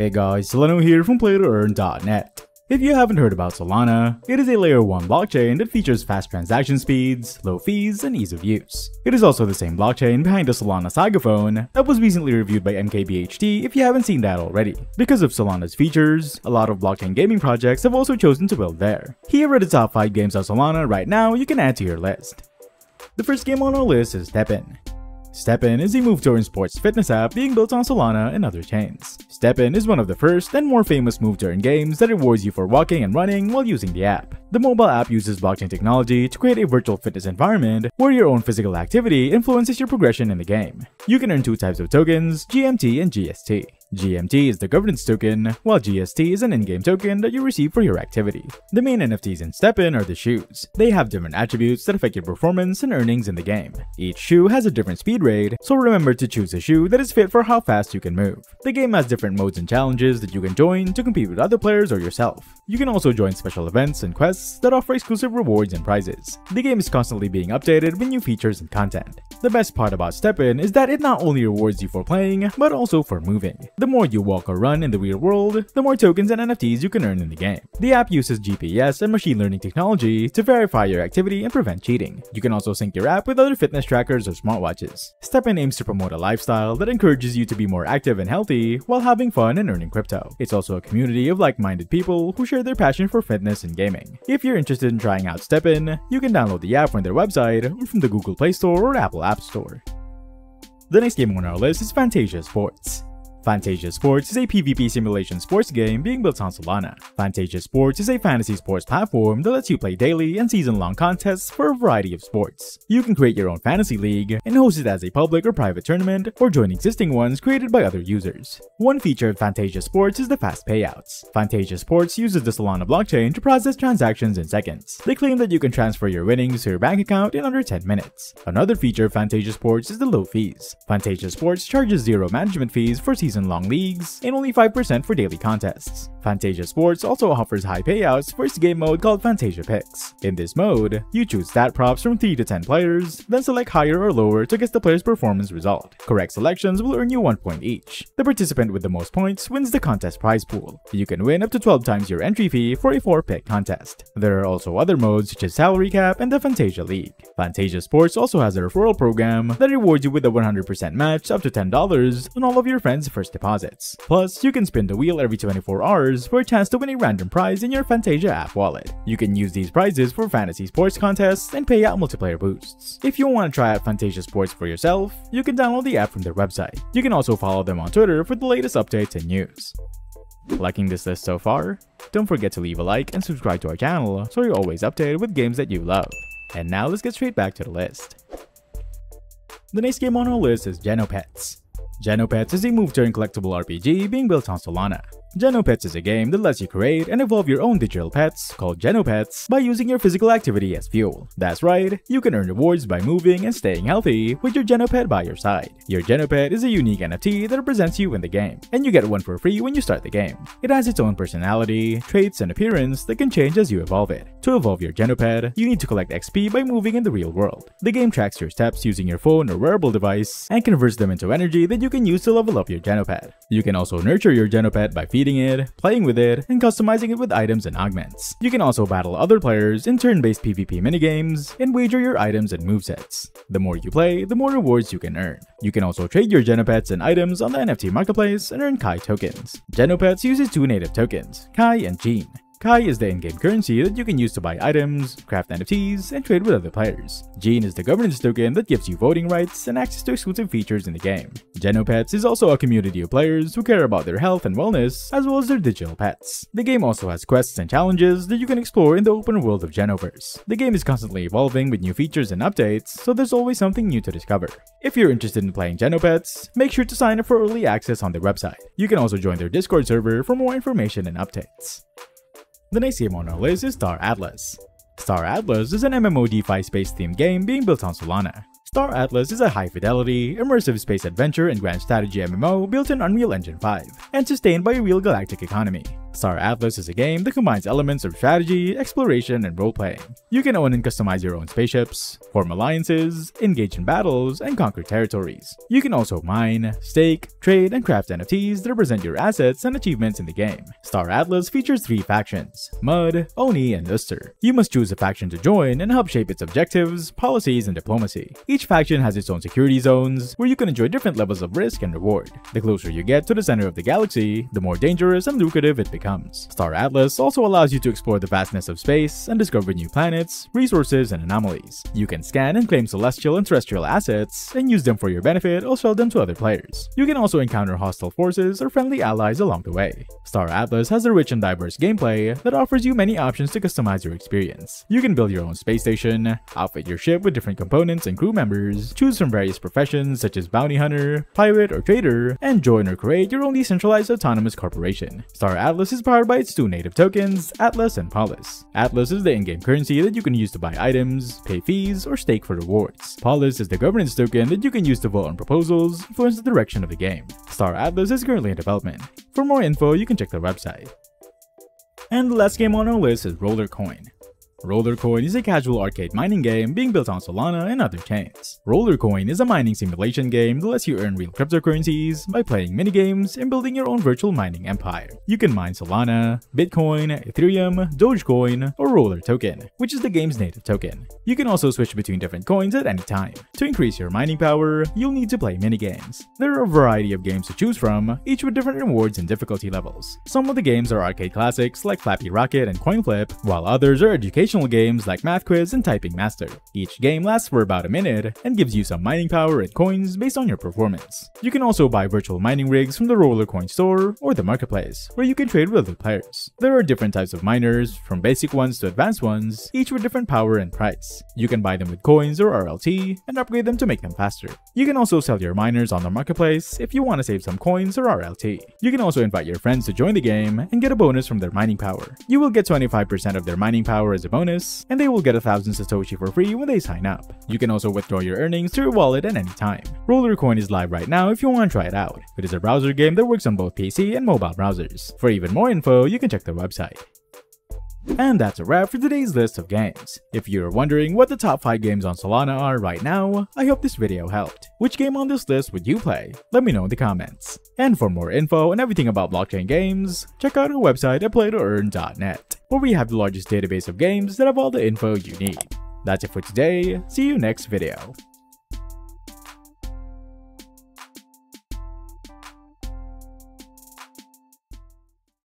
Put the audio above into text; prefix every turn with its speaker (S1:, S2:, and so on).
S1: Hey guys, Solano here from PlayToEarn.net. If you haven't heard about Solana, it is a layer 1 blockchain that features fast transaction speeds, low fees, and ease of use. It is also the same blockchain behind the Solana Sagaphone that was recently reviewed by MKBHD if you haven't seen that already. Because of Solana's features, a lot of blockchain gaming projects have also chosen to build there. Here are the top 5 games on Solana right now you can add to your list. The first game on our list is STEPN. STEPN is a move-to-earn sports fitness app being built on Solana and other chains. STEPN is one of the first and more famous move-to-earn games that rewards you for walking and running while using the app. The mobile app uses blockchain technology to create a virtual fitness environment where your own physical activity influences your progression in the game. You can earn two types of tokens, GMT and GST. GMT is the governance token, while GST is an in-game token that you receive for your activity. The main NFTs in STEPN are the shoes. They have different attributes that affect your performance and earnings in the game. Each shoe has a different speed rate, so remember to choose a shoe that is fit for how fast you can move. The game has different modes and challenges that you can join to compete with other players or yourself. You can also join special events and quests that offer exclusive rewards and prizes. The game is constantly being updated with new features and content. The best part about STEPN is that it not only rewards you for playing, but also for moving. The more you walk or run in the real world, the more tokens and NFTs you can earn in the game. The app uses GPS and machine learning technology to verify your activity and prevent cheating. You can also sync your app with other fitness trackers or smartwatches. STEPN aims to promote a lifestyle that encourages you to be more active and healthy while having fun and earning crypto. It's also a community of like-minded people who share their passion for fitness and gaming. If you're interested in trying out STEPN, you can download the app from their website or from the Google Play Store or Apple App Store. The next game on our list is Phantasia Sports. Phantasia Sports is a PvP simulation sports game being built on Solana. Phantasia Sports is a fantasy sports platform that lets you play daily and season-long contests for a variety of sports. You can create your own fantasy league and host it as a public or private tournament or join existing ones created by other users. One feature of Phantasia Sports is the fast payouts. Phantasia Sports uses the Solana blockchain to process transactions in seconds. They claim that you can transfer your winnings to your bank account in under 10 minutes. Another feature of Phantasia Sports is the low fees. Phantasia Sports charges zero management fees for season season-long leagues, and only 5% for daily contests. Phantasia Sports also offers high payouts for its game mode called Phantasia Picks. In this mode, you choose stat props from 3 to 10 players, then select higher or lower to guess the player's performance result. Correct selections will earn you 1 point each. The participant with the most points wins the contest prize pool. You can win up to 12 times your entry fee for a 4-pick contest. There are also other modes such as Salary Cap and the Phantasia League. Phantasia Sports also has a referral program that rewards you with a 100% match up to $10 on all of your friends' first deposits. Plus, you can spin the wheel every 24 hours for a chance to win a random prize in your Phantasia app wallet. You can use these prizes for fantasy sports contests and pay out multiplayer boosts. If you want to try out Phantasia Sports for yourself, you can download the app from their website. You can also follow them on Twitter for the latest updates and news. Liking this list so far? Don't forget to leave a like and subscribe to our channel so you're always updated with games that you love. And now let's get straight back to the list. The next game on our list is Genopets. Genopets is a move-to-earn collectible RPG being built on Solana. Genopets is a game that lets you create and evolve your own digital pets, called Genopets, by using your physical activity as fuel. That's right, you can earn rewards by moving and staying healthy with your Genopet by your side. Your Genopet is a unique NFT that represents you in the game, and you get one for free when you start the game. It has its own personality, traits, and appearance that can change as you evolve it. To evolve your Genopet, you need to collect XP by moving in the real world. The game tracks your steps using your phone or wearable device and converts them into energy that you can use to level up your Genopet. You can also nurture your Genopet by feeding feeding it, playing with it, and customizing it with items and augments. You can also battle other players in turn-based PvP minigames, and wager your items and movesets. The more you play, the more rewards you can earn. You can also trade your Genopets and items on the NFT marketplace and earn Kai tokens. Genopets uses two native tokens, Kai and Gene. Kai is the in-game currency that you can use to buy items, craft NFTs, and trade with other players. Gene is the governance token that gives you voting rights and access to exclusive features in the game. Genopets is also a community of players who care about their health and wellness, as well as their digital pets. The game also has quests and challenges that you can explore in the open world of Genoverse. The game is constantly evolving with new features and updates, so there's always something new to discover. If you're interested in playing Genopets, make sure to sign up for early access on their website. You can also join their Discord server for more information and updates. The next game on our list is Star Atlas. Star Atlas is an MMO DeFi space themed game being built on Solana. Star Atlas is a high-fidelity, immersive space adventure and grand strategy MMO built in Unreal Engine 5, and sustained by a real galactic economy. Star Atlas is a game that combines elements of strategy, exploration, and role-playing. You can own and customize your own spaceships, form alliances, engage in battles, and conquer territories. You can also mine, stake, trade, and craft NFTs that represent your assets and achievements in the game. Star Atlas features three factions, Mud, Oni, and Ustur. You must choose a faction to join and help shape its objectives, policies, and diplomacy. Each faction has its own security zones, where you can enjoy different levels of risk and reward. The closer you get to the center of the galaxy, the more dangerous and lucrative it becomes. Star Atlas also allows you to explore the vastness of space and discover new planets, resources, and anomalies. You can scan and claim celestial and terrestrial assets, and use them for your benefit or sell them to other players. You can also encounter hostile forces or friendly allies along the way. Star Atlas has a rich and diverse gameplay that offers you many options to customize your experience. You can build your own space station, outfit your ship with different components and crew members, choose from various professions such as bounty hunter, pirate, or trader, and join or create your own decentralized autonomous corporation. Star Atlas is powered by its two native tokens, Atlas and Polis. Atlas is the in-game currency that you can use to buy items, pay fees, or stake for rewards. Polis is the governance token that you can use to vote on proposals, influence the direction of the game. Star Atlas is currently in development. For more info, you can check their website. And the last game on our list is Rollercoin. Rollercoin is a casual arcade mining game being built on Solana and other chains. Rollercoin is a mining simulation game that lets you earn real cryptocurrencies by playing minigames and building your own virtual mining empire. You can mine Solana, Bitcoin, Ethereum, Dogecoin, or Roller Token, which is the game's native token. You can also switch between different coins at any time. To increase your mining power, you'll need to play minigames. There are a variety of games to choose from, each with different rewards and difficulty levels. Some of the games are arcade classics like Flappy Rocket and Coin Flip, while others are educational games like Math Quiz and Typing Master. Each game lasts for about a minute and gives you some mining power and coins based on your performance. You can also buy virtual mining rigs from the Rollercoin store or the marketplace, where you can trade with other players. There are different types of miners, from basic ones to advanced ones, each with different power and price. You can buy them with coins or RLT and upgrade them to make them faster. You can also sell your miners on the marketplace if you want to save some coins or RLT. You can also invite your friends to join the game and get a bonus from their mining power. You will get 25% of their mining power as a bonus bonus, and they will get a thousand Satoshi for free when they sign up. You can also withdraw your earnings to your wallet at any time. Rollercoin is live right now if you want to try it out. It is a browser game that works on both PC and mobile browsers. For even more info, you can check their website. And that's a wrap for today's list of games. If you're wondering what the top 5 games on Solana are right now, I hope this video helped. Which game on this list would you play? Let me know in the comments. And for more info and everything about blockchain games, check out our website at playtoearn.net, where we have the largest database of games that have all the info you need. That's it for today, see you next video.